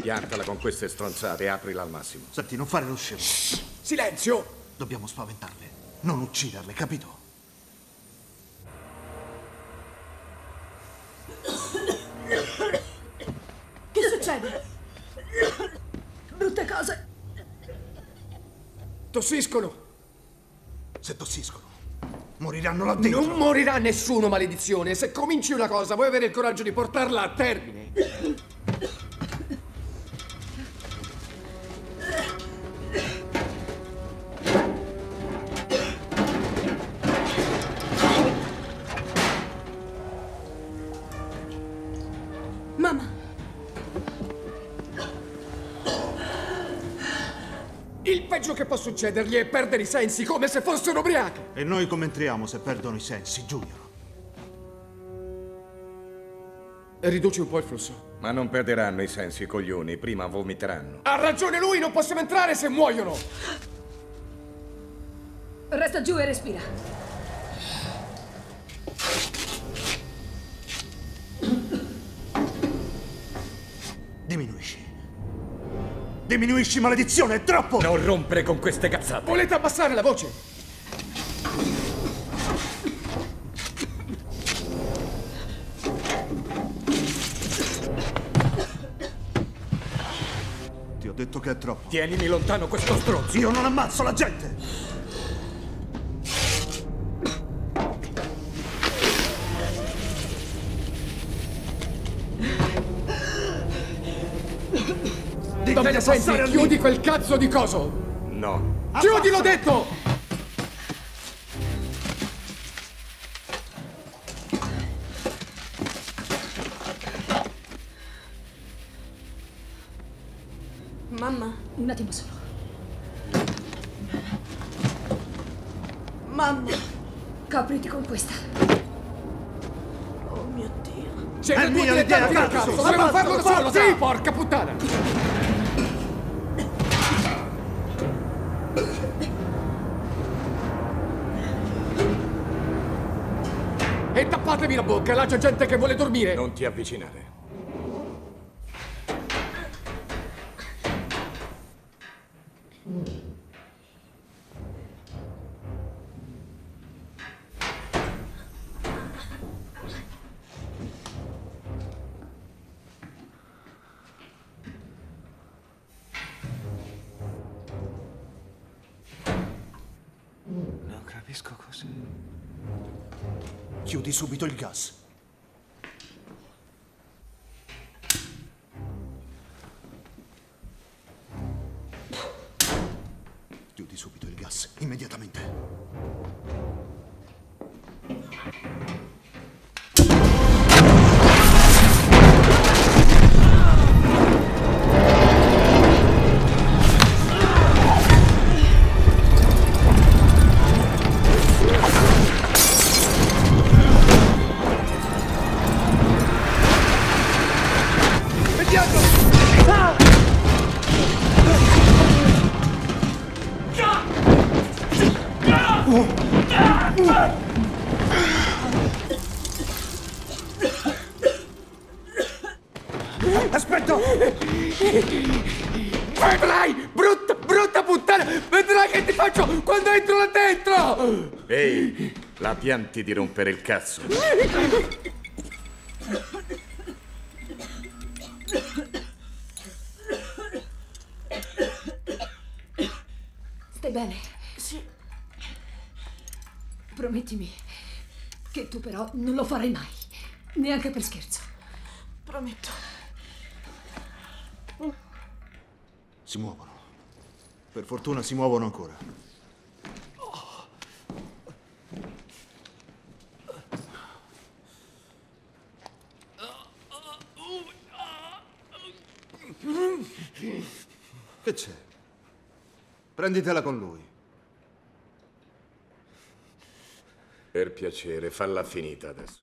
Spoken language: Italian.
Piantala con queste stronzate e aprila al massimo. Senti, non fare lo scemo. Silenzio! Dobbiamo spaventarle, non ucciderle, capito? Che succede? Brutte cose. Tossiscono! Se tossiscono, moriranno là dentro. Non morirà nessuno, maledizione! Se cominci una cosa, vuoi avere il coraggio di portarla a termine? Il peggio che può succedergli è perdere i sensi come se fossero ubriachi! E noi come entriamo se perdono i sensi, Junior? Riduci un po' il flusso. Ma non perderanno i sensi, coglioni. Prima vomiteranno. Ha ragione lui, non possiamo entrare se muoiono! resta giù e respira. Diminuisci. Diminuisci, maledizione, è troppo! Non rompere con queste cazzate! Volete abbassare la voce? Ti ho detto che è troppo. Tienimi lontano questo stronzo! Io non ammazzo la gente! Digli Dove di le senti? Chiudi limite. quel cazzo di coso! No. Chiudi, l'ho detto! Mamma, un attimo solo. Mamma, copriti con questa. Oh mio Dio. Siete È tutti mia l'idea, dilettanti del cazzo! Dovevo farlo da solo! Sì, porca puttana! E tappatevi la bocca, là c'è gente che vuole dormire! Non ti avvicinare. Non capisco cos'è. Chiudi subito il gas. Chiudi subito il gas, immediatamente. Aspetta! Vedrai! Brutta, brutta puttana! Vedrai che ti faccio quando entro là dentro! Ehi, la pianti di rompere il cazzo. Stai bene? Promettimi che tu però non lo farai mai. Neanche per scherzo. Prometto. Si muovono. Per fortuna si muovono ancora. Che c'è? Prenditela con lui. Per piacere, falla finita adesso.